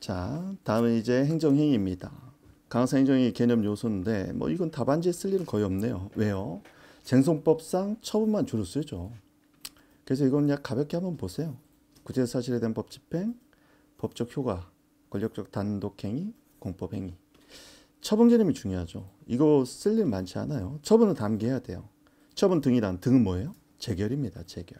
자, 다음은 이제 행정행위입니다. 강사 행정행위 개념 요소인데 뭐 이건 답안지에 쓸 일은 거의 없네요. 왜요? 쟁송법상 처분만 주로 쓰죠. 그래서 이건 그냥 가볍게 한번 보세요. 구제 사실에 대한 법 집행, 법적 효과, 권력적 단독행위, 공법행위. 처분 개념이 중요하죠. 이거 쓸 일 많지 않아요. 처분은 담기해야 돼요. 처분 등이란 등은 뭐예요? 재결입니다. 재결.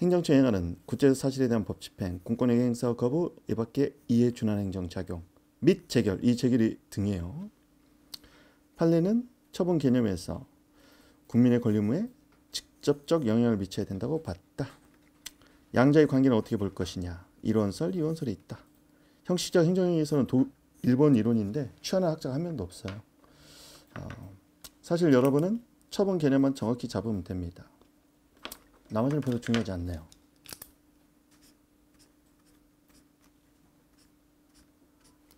행정처 행하는 구제 사실에 대한 법 집행, 공권의 행사 거부, 이 밖에 이에 준한 행정 작용 및 재결, 이 재결이 등이에요. 판례는 처분 개념에서 국민의 권리무에 직접적 영향을 미쳐야 된다고 봤다. 양자의 관계는 어떻게 볼 것이냐. 이론설, 이원설이 있다. 형식적 행정에서는 도, 일본 이론인데 취하는 학자가 한 명도 없어요. 어, 사실 여러분은 처분 개념만 정확히 잡으면 됩니다. 나머지는 별로 중요하지 않네요.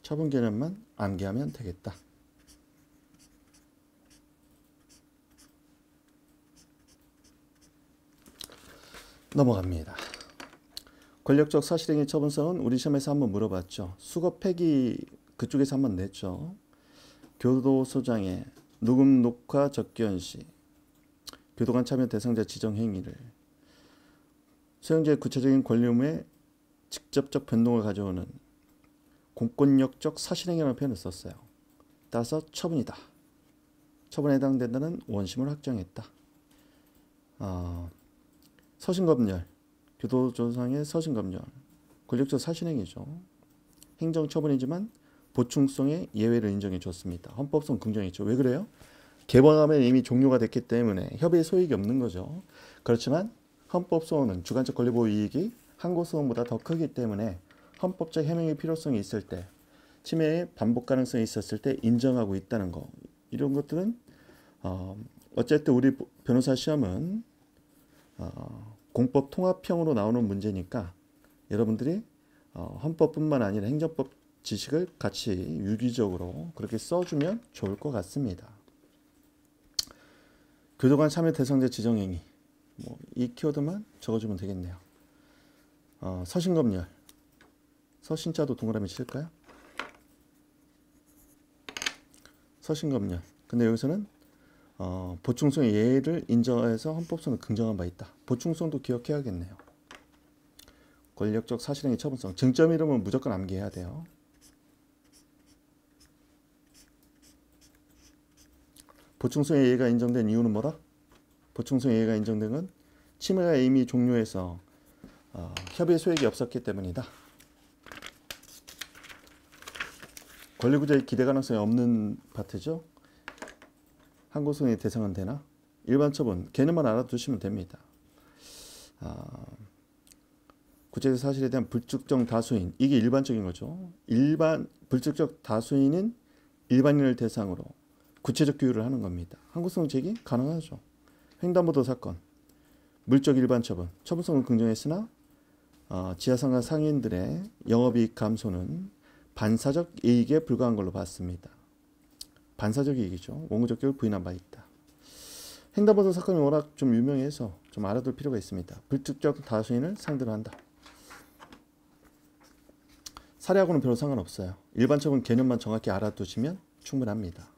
처분 개념만 암기하면 되겠다. 넘어갑니다. 권력적 사실행위 처분성은 우리 시험에서 한번 물어봤죠. 수거 폐기 그쪽에서 한번 냈죠. 교도소장의 녹음 녹화 접견 시 교도관 참여 대상자 지정 행위를 수용자의 구체적인 권리 의무에 직접적 변동을 가져오는 공권력적 사실행위라는 표현을 썼어요. 따라서 처분이다. 처분에 해당된다는 원심을 확정했다. 어, 서신검열, 교도조상의 서신검열, 권력적 사실행위죠. 행정처분이지만 보충성의 예외를 인정해 줬습니다. 헌법성 긍정했죠. 왜 그래요? 개방하면 이미 종료가 됐기 때문에 협의의 소익이 없는 거죠. 그렇지만 헌법 소원은 주관적 권리보호 이익이 항고 소원보다 더 크기 때문에 헌법적 해명의 필요성이 있을 때 침해의 반복 가능성이 있었을 때 인정하고 있다는 거 이런 것들은 어, 어쨌든 우리 변호사 시험은 어, 공법 통합형으로 나오는 문제니까 여러분들이 어, 헌법뿐만 아니라 행정법 지식을 같이 유기적으로 그렇게 써주면 좋을 것 같습니다. 교도관 참여 대상자 지정행위 뭐 이 키워드만 적어주면 되겠네요. 어, 서신검열 서신자도 동그라미 칠까요? 서신검열 근데 여기서는 어, 보충성의 예를 인정해서 헌법성을 긍정한 바 있다. 보충성도 기억해야겠네요. 권력적 사실행위 처분성 쟁점 이름은 무조건 암기해야 돼요. 보충성 예가 인정된 이유는 뭐다? 보충성 예가 인정된 건 침해가 이미 종료해서 어, 협의 소액이 없었기 때문이다. 권리구제의 기대 가능성이 없는 파트죠. 항고성의 대상은 되나? 일반 처분 개념만 알아두시면 됩니다. 아, 구제 사실에 대한 불특정 다수인 이게 일반적인 거죠. 일반 불특정 다수인은 일반인을 대상으로 구체적 규율을 하는 겁니다. 항고성 제기 가능하죠. 횡단보도 사건, 물적 일반 처분, 처분성을 긍정했으나 어, 지하상가 상인들의 영업이익 감소는 반사적 이익에 불과한 걸로 봤습니다. 반사적 이익이죠. 원고적 격을 부인한 바 있다. 횡단보도 사건이 워낙 좀 유명해서 좀 알아둘 필요가 있습니다. 불특정 다수인을 상대로 한다. 사례하고는 별로 상관없어요. 일반 처분 개념만 정확히 알아두시면 충분합니다.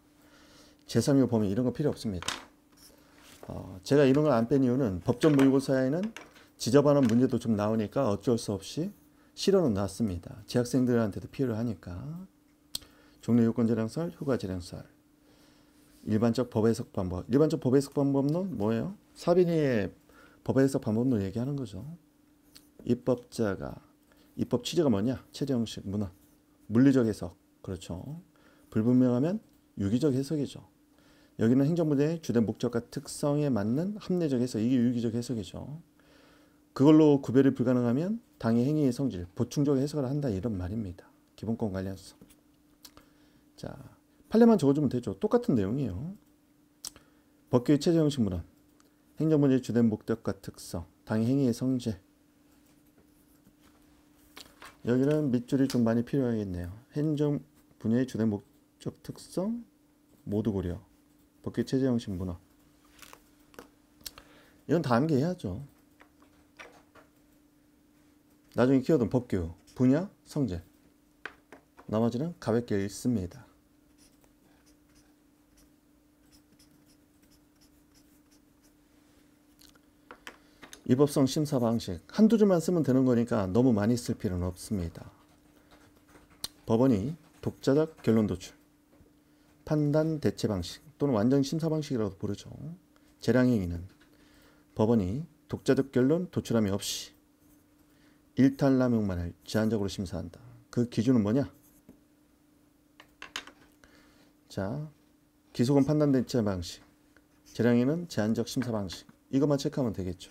제3의 범위 이런 거 필요 없습니다. 어, 제가 이런 걸 안 뺀 이유는 법전 모의고사에는 지저분한 문제도 좀 나오니까 어쩔 수 없이 실어는 놨습니다. 재학생들한테도 필요 하니까. 종료 요건 재량설, 휴가 재량설. 일반적 법 해석 방법. 일반적 법 해석 방법론 뭐예요? 사빈이의 법 해석 방법론 얘기하는 거죠. 입법자가 입법 취지가 뭐냐? 체제 형식 문헌. 물리적 해석. 그렇죠. 불분명하면 유기적 해석이죠. 여기는 행정부의 주된 목적과 특성에 맞는 합리적 해석, 이게 유기적 해석이죠. 그걸로 구별이 불가능하면 당의 행위의 성질, 보충적 해석을 한다 이런 말입니다. 기본권 관련성. 자, 판례만 적어주면 되죠. 똑같은 내용이에요. 법규의 체제 형식 문헌, 행정부의 주된 목적과 특성, 당의 행위의 성질. 여기는 밑줄이 좀 많이 필요하겠네요. 행정 분야의 주된 목적 특성 모두 고려. 법규 체제 형식 문화. 이건 다 암기해야죠. 나중에 키워둔 법규, 분야, 성질. 나머지는 가볍게 읽습니다. 위법성 심사 방식 한두 줄만 쓰면 되는 거니까 너무 많이 쓸 필요는 없습니다. 법원이 독자적 결론 도출, 판단 대체 방식 또는 완전 심사 방식이라고 부르죠. 재량행위는 법원이 독자적 결론 도출함이 없이 일탈남용만을 제한적으로 심사한다. 그 기준은 뭐냐? 자, 기소권 판단 대체 방식, 재량행위는 제한적 심사 방식 이것만 체크하면 되겠죠.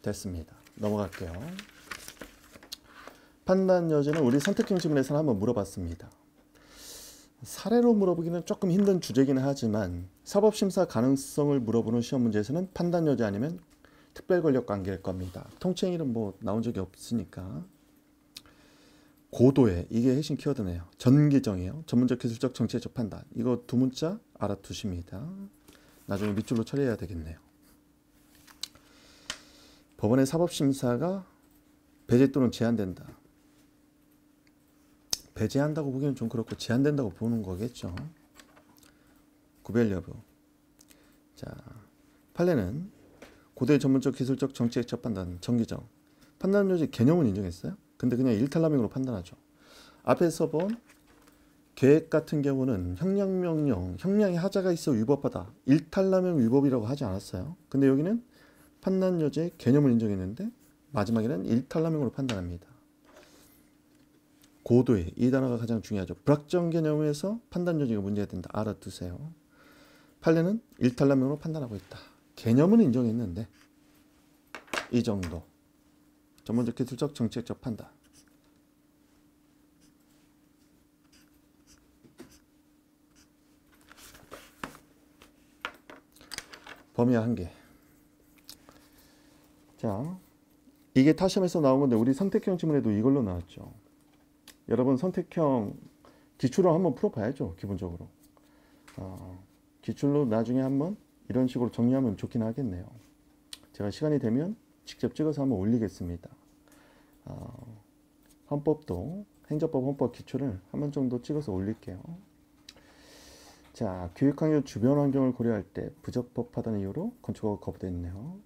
됐습니다. 넘어갈게요. 판단 여지는 우리 선택형 지문에서는 한번 물어봤습니다. 사례로 물어보기는 조금 힘든 주제긴 하지만 사법심사 가능성을 물어보는 시험 문제에서는 판단 여지 아니면 특별 권력 관계일 겁니다. 통칭일은 뭐 나온 적이 없으니까. 고도의 이게 핵심 키워드네요. 전기정이에요. 전문적 기술적 정치적 판단. 이거 두 문자 알아두십니다. 나중에 밑줄로 처리해야 되겠네요. 법원의 사법심사가 배제 또는 제한된다. 배제한다고 보기는 좀 그렇고 제한된다고 보는 거겠죠. 구별 여부. 자, 판례는 고대 전문적 기술적 정치적 판단 정기정 판단 요지 개념은 인정했어요. 근데 그냥 일탈남용으로 판단하죠. 앞에서 본 계획 같은 경우는 형량명령, 형량의 하자가 있어 위법하다. 일탈남용 위법이라고 하지 않았어요. 근데 여기는 판단 여지의 개념을 인정했는데 마지막에는 일탈남용으로 판단합니다. 고도의 이 단어가 가장 중요하죠. 불확정 개념에서 판단 여지가 문제가 된다. 알아두세요. 판례는 일탈남용으로 판단하고 있다. 개념은 인정했는데 이 정도. 전문적 기술적 정책적 판단. 범위 한계. 자, 이게 타시험에서 나온 건데 우리 선택형 지문에도 이걸로 나왔죠. 여러분 선택형 기출을 한번 풀어봐야죠. 기본적으로. 어, 기출로 나중에 한번 이런 식으로 정리하면 좋긴 하겠네요. 제가 시간이 되면 직접 찍어서 한번 올리겠습니다. 어, 헌법도 행정법 헌법 기출을 한번 정도 찍어서 올릴게요. 자, 교육환경 주변 환경을 고려할 때 부적법하다는 이유로 건축허가 거부됐네요.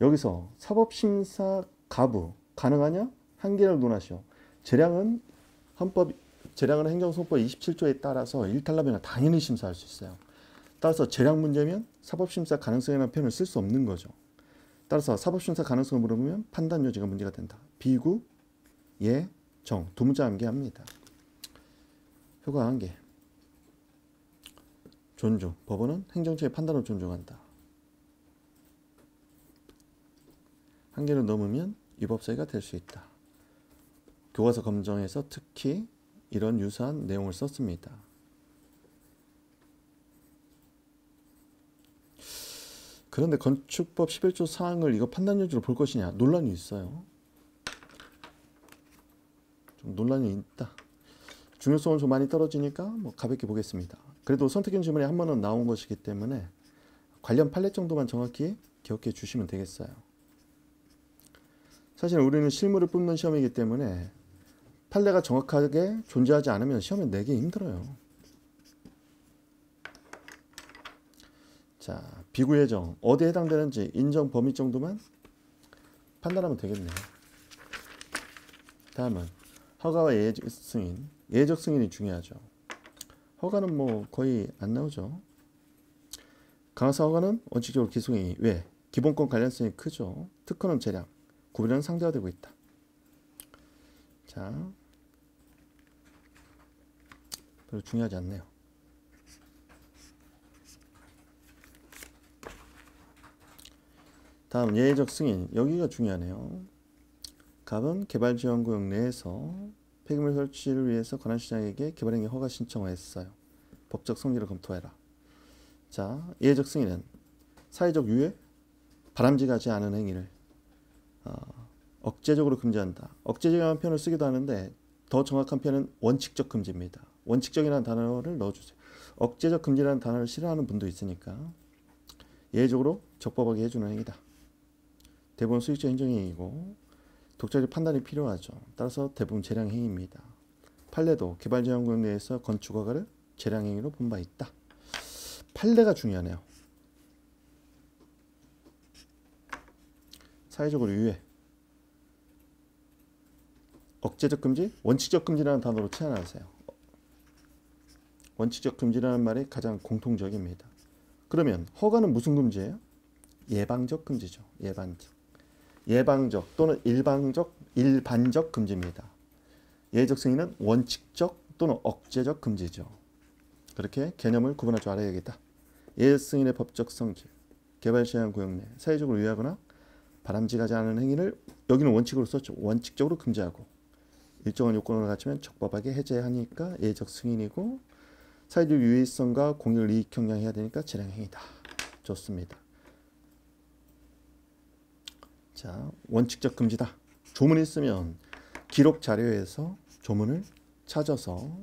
여기서 사법심사 가부 가능하냐? 한계를 논하시오. 재량은 헌법 재량은 행정소법 27조에 따라서 일탈납이나 당연히 심사할 수 있어요. 따라서 재량 문제면 사법심사 가능성이라는 표현을 쓸 수 없는 거죠. 따라서 사법심사 가능성을 물어보면 판단 여지가 문제가 된다. 비구, 예, 정 두 문자 암기합니다. 효과 한계. 존중. 법원은 행정처의 판단을 존중한다. 한계를 넘으면 위법사유가 될 수 있다. 교과서 검정에서 특히 이런 유사한 내용을 썼습니다. 그런데 건축법 11조 사항을 이거 판단 여지로 볼 것이냐 논란이 있어요. 좀 논란이 있다. 중요성은 좀 많이 떨어지니까 뭐 가볍게 보겠습니다. 그래도 선택형 질문에 한 번은 나온 것이기 때문에 관련 판례 정도만 정확히 기억해 주시면 되겠어요. 사실 우리는 실물을 뽑는 시험이기 때문에 판례가 정확하게 존재하지 않으면 시험에 내기 힘들어요. 자, 비구 예정 어디에 해당되는지 인정 범위 정도만 판단하면 되겠네요. 다음은 허가와 예적 승인. 예적 승인이 중요하죠. 허가는 뭐 거의 안 나오죠. 강화사 허가는 원칙적으로 기소행위. 왜? 기본권 관련성이 크죠. 특허는 재량. 구별은 상대화되고 있다. 자, 별로 중요하지 않네요. 다음 예외적 승인 여기가 중요하네요. 갑은 개발지원구역 내에서 폐기물 설치를 위해서 관할시장에게 개발행위 허가 신청을 했어요. 법적 성질을 검토해라. 자, 예외적 승인은 사회적 유해, 바람직하지 않은 행위를 어, 억제적으로 금지한다. 억제적이라는 표현을 쓰기도 하는데 더 정확한 표현은 원칙적 금지입니다. 원칙적이라는 단어를 넣어주세요. 억제적 금지라는 단어를 싫어하는 분도 있으니까 예외적으로 적법하게 해주는 행위다. 대부분 수익적 행정행위고 독자적 판단이 필요하죠. 따라서 대부분 재량행위입니다. 판례도 개발지원구역 내에서 건축허가를 재량행위로 본 바 있다. 판례가 중요하네요. 사회적으로 유해 억제적 금지, 원칙적 금지라는 단어로 치환하세요. 원칙적 금지라는 말이 가장 공통적입니다. 그러면 허가는 무슨 금지예요? 예방적 금지죠. 예방적. 예방적 또는 일방적, 일반적 금지입니다. 예적 승인은 원칙적 또는 억제적 금지죠. 그렇게 개념을 구분할 줄 알아야겠다. 예적 승인의 법적 성질, 개발 시행 구역 내 사회적으로 유해하거나 바람직하지 않은 행위를 여기는 원칙으로 썼죠. 원칙적으로 금지하고 일정한 요건을 갖추면 적법하게 해제하니까 예적 승인이고 사회적 유의성과 공익을 이익 경량해야 되니까 재량행위다. 좋습니다. 자, 원칙적 금지다. 조문이 있으면 기록 자료에서 조문을 찾아서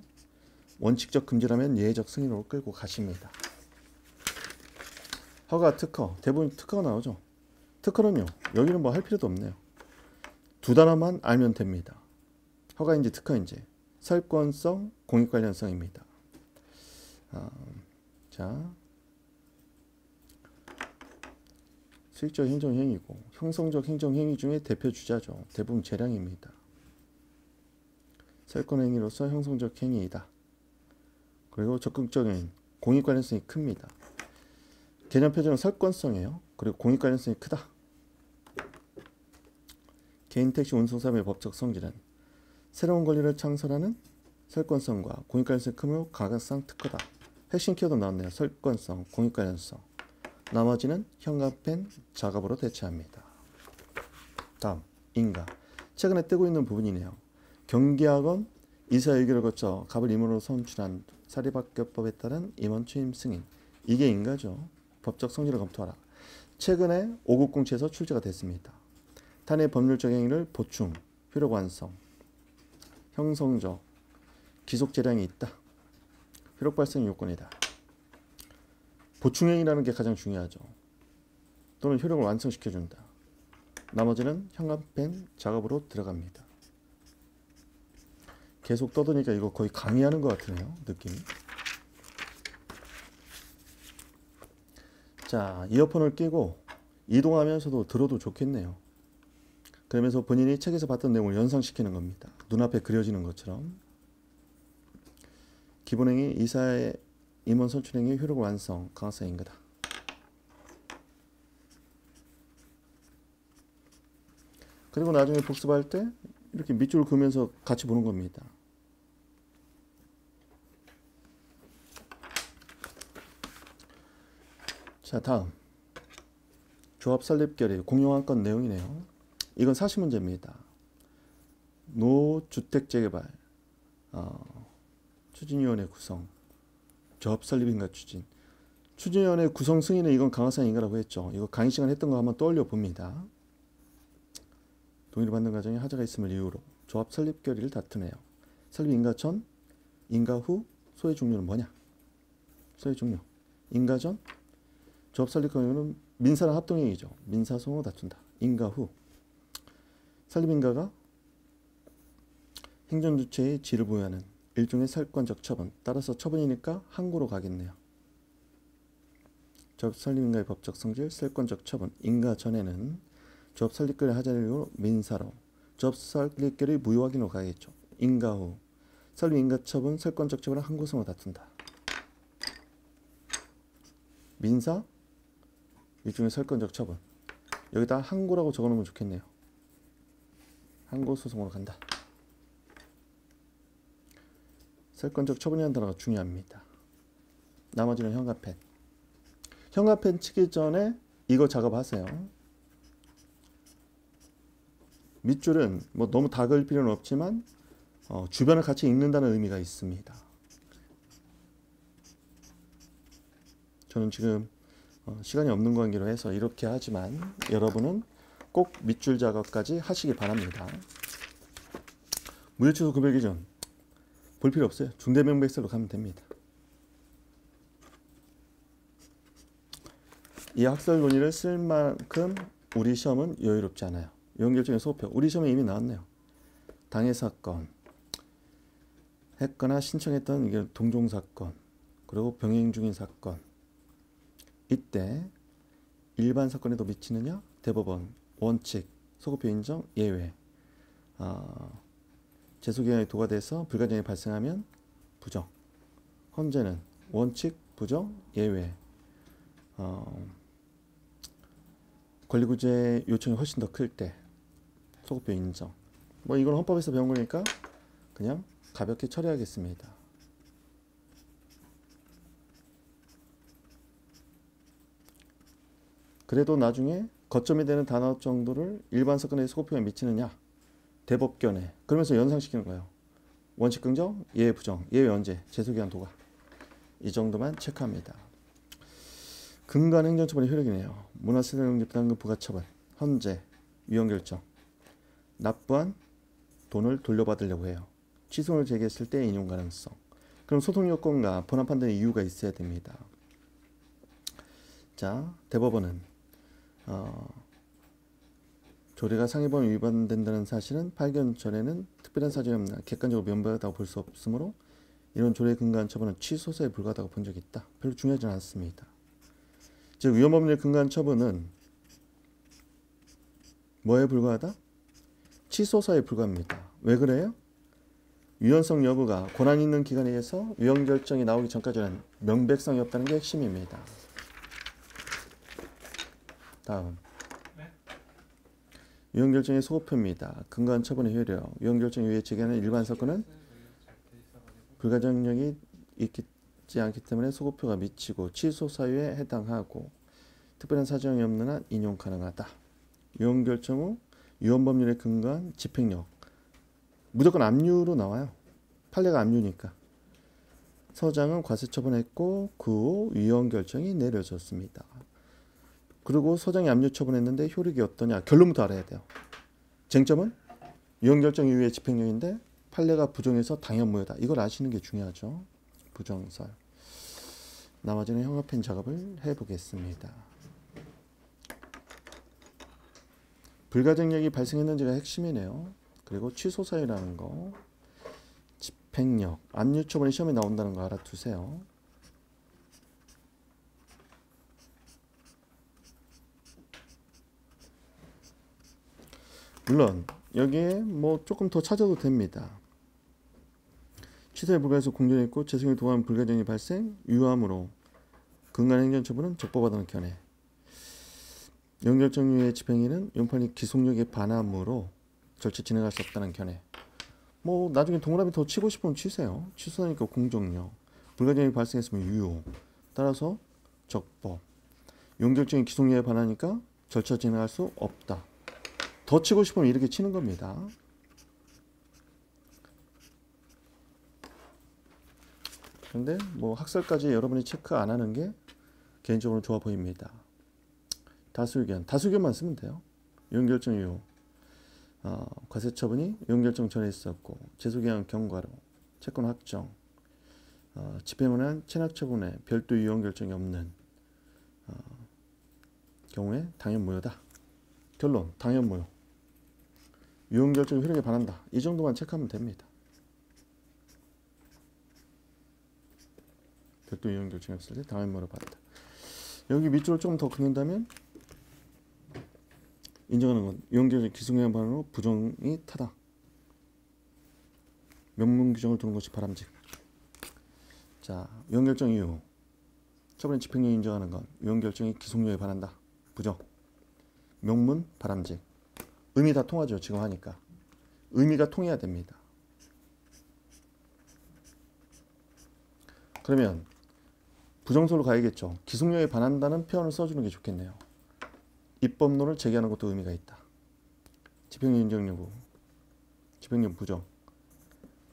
원칙적 금지라면 예적 승인으로 끌고 가십니다. 허가 특허 대부분 특허가 나오죠. 특허는요. 여기는 뭐 할 필요도 없네요. 두 단어만 알면 됩니다. 허가인지 특허인지 설권성 공익 관련성입니다. 아, 자 수익적 행정행위고 형성적 행정행위 중에 대표 주자죠. 대부분 재량입니다. 설권행위로서 형성적 행위이다. 그리고 적극적인 공익 관련성이 큽니다. 개념 표준은 설권성이에요. 그리고 공익 관련성이 크다. 개인 택시 운송사의 법적 성질은 새로운 권리를 창설하는 설권성과 공익 관련성이 크므로 가각상 특허다. 핵심 키워드 나왔네요. 설권성, 공익 관련성. 나머지는 현관펜 작업으로 대체합니다. 다음 인가 최근에 뜨고 있는 부분이네요. 경기학원 이사의결을 거쳐 갑을 임원으로 선출한 사립학교법에 따른 임원 취임 승인 이게 인가죠. 법적 성질을 검토하라. 최근에 5급 공채에서 출제가 됐습니다. 탄핵 법률적 행위를 보충, 효력 완성, 형성적, 기속 재량이 있다. 효력 발생 요건이다. 보충행위라는 게 가장 중요하죠. 또는 효력을 완성시켜준다. 나머지는 현관펜 작업으로 들어갑니다. 계속 떠드니까 이거 거의 강의하는 것 같으네요. 느낌이. 자, 이어폰을 끼고 이동하면서도 들어도 좋겠네요. 그러면서 본인이 책에서 봤던 내용을 연상시키는 겁니다. 눈앞에 그려지는 것처럼. 기본행위 이사의 임원 선출행위 효력 완성 강화성인 거다. 그리고 나중에 복습할 때 이렇게 밑줄을 그으면서 같이 보는 겁니다. 자 다음 조합 설립 결의 공용안건 내용이네요. 이건 사시 문제입니다. 노주택 재개발 어, 추진위원회 구성 조합 설립인가 추진 추진위원회 구성 승인은 이건 강화사인가라고 했죠. 이거 강의 시간 했던 거 한번 떠올려 봅니다. 동의를 받는 과정에 하자가 있음을 이유로 조합 설립 결의를 다투네요. 설립 인가 전, 인가 후 소의 종류는 뭐냐? 소의 종류. 인가 전, 조합 설립 경우는 민사랑 합동행위죠. 민사 소송으로 다툰다. 인가 후. 설립 인가가 행정 주체의 지를 부여하는 일종의 설권적 처분. 따라서 처분이니까 항고로 가겠네요. 조합 설립 인가의 법적 성질, 설권적 처분. 인가 전에는 조합 설립결의 하자리로 민사로, 조합 설립결의 무효 확인으로 가겠죠. 인가 후. 설립 인가 처분, 설권적 처분을 항고성으로 다툰다. 민사, 일종의 설권적 처분. 여기다 항고라고 적어놓으면 좋겠네요. 항고 소송으로 간다. 설권적 처분이라는 단어가 중요합니다. 나머지는 현가펜. 현가펜 치기 전에 이거 작업하세요. 밑줄은 뭐 너무 다 그을 필요는 없지만 어, 주변을 같이 읽는다는 의미가 있습니다. 저는 지금 어, 시간이 없는 관계로 해서 이렇게 하지만 여러분은 꼭 밑줄 작업까지 하시기 바랍니다. 무효취소 급여 기준 볼 필요 없어요. 중대명백설로 가면 됩니다. 이 학설 논의를 쓸 만큼 우리 시험은 여유롭지 않아요. 유언결정의 소표. 우리 시험에 이미 나왔네요. 당해 사건 했거나 신청했던 동종 사건 그리고 병행 중인 사건 이때 일반 사건에도 미치느냐 대법원 원칙 소급표 인정 예외 아, 재소기한이 도과돼서 불가정이 발생하면 부정. 헌재는 원칙 부정 예외. 어, 권리구제 요청이 훨씬 더 클 때 소급표 인정. 뭐 이건 헌법에서 배운 거니까 그냥 가볍게 처리하겠습니다. 그래도 나중에 거점이 되는 단어 정도를 일반 사건의 소급표에 미치느냐 대법견에 그러면서 연상시키는 거예요. 원칙 긍정, 예외 부정, 예외 언제, 재소기한 도가 이 정도만 체크합니다. 근간 행정처분의 효력이네요. 문화세대응집단금 부가처분, 헌재, 위헌결정, 납부한 돈을 돌려받으려고 해요. 취소를 제기했을 때 인용 가능성. 그럼 소송 요건과 본안 판단의 이유가 있어야 됩니다. 자, 대법원은 어, 조례가 상해범위 위반된다는 사실은 발견 전에는 특별한 사정이 없나 객관적으로 면박하다고 볼 수 없으므로 이런 조례 근거한 처분은 취소사에 불과하다고 본 적이 있다. 별로 중요하지 않습니다. 즉 위헌법률 근거한 처분은 뭐에 불과하다? 취소사에 불과합니다. 왜 그래요? 유연성 여부가 권한 있는 기관에 의해서 유형 결정이 나오기 전까지는 명백성이 없다는 게 핵심입니다. 다음 유형 결정의 소급표입니다. 근거한 처분의 효력. 유형 결정 이후에 제기하는 일반 사건은 불가정력이 있지 않기 때문에 소급표가 미치고 취소 사유에 해당하고 특별한 사정이 없는 한 인용 가능하다. 유형 결정 후 유언 법률에 근거한 집행력 무조건 압류로 나와요. 판례가 압류니까. 서장은 과세 처분했고 그후 위헌 결정이 내려졌습니다. 그리고 서장이 압류 처분했는데 효력이 어떠냐 결론부터 알아야 돼요. 쟁점은 위헌 결정 이후의 집행력인데 판례가 부정해서 당연무효다. 이걸 아시는 게 중요하죠. 부정설. 나머지는 형합행 작업을 해보겠습니다. 불가정력이 발생했는지가 핵심이네요. 그리고 취소 사유라는 거, 집행력, 압류 처분이 시험에 나온다는 거 알아두세요. 물론 여기에 뭐 조금 더 찾아도 됩니다. 취소에 불과해서 공정했고 재승에 도한 불가정이 발생 유함으로 근간 행정처분은 적법하다는 견해. 연결정유의 집행일은 용판이 기속력에 반함으로 절차 진행할 수 없다는 견해. 뭐 나중에 동그라미 더 치고 싶으면 치세요. 취소하니까 공정력. 불가정이 발생했으면 유효. 따라서 적법. 용결정이 기속력에 반하니까 절차 진행할 수 없다. 더 치고 싶으면 이렇게 치는 겁니다. 근데 뭐 학설까지 여러분이 체크 안 하는 게 개인적으로 좋아 보입니다. 다수 의견, 다수 의견만 쓰면 돼요. 용결정 이후 어, 과세 처분이 용결정 전에 있었고 재소기한 경과로 채권 확정, 어, 집행은한 체납 처분에 별도 유형 결정이 없는 어, 경우에 당연 무효다. 결론 당연 무효. 유형 결정 효력에 반한다. 이 정도만 체크하면 됩니다. 별도 유형 결정이 없을 때 당연 무효로 받다. 여기 밑줄을 조금 더 긋는다면 인정하는 건 유형결정 기승형 반응으로 부정이 타다. 명문 규정을 두는 것이 바람직. 자, 유형결정 이후 처분의 집행력 인정하는 건 유형결정이 기속력에 반한다. 부정. 명문 바람직. 의미 다 통하죠. 지금 하니까. 의미가 통해야 됩니다. 그러면 부정소로 가야겠죠. 기속력에 반한다는 표현을 써주는 게 좋겠네요. 입법론을 제기하는 것도 의미가 있다. 집행력 인정 여부, 집행력 부정,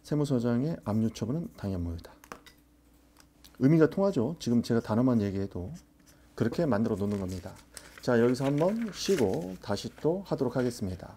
세무서장의 압류 처분은 당연 무효다. 의미가 통하죠. 지금 제가 단어만 얘기해도 그렇게 만들어 놓는 겁니다. 자 여기서 한번 쉬고 다시 또 하도록 하겠습니다.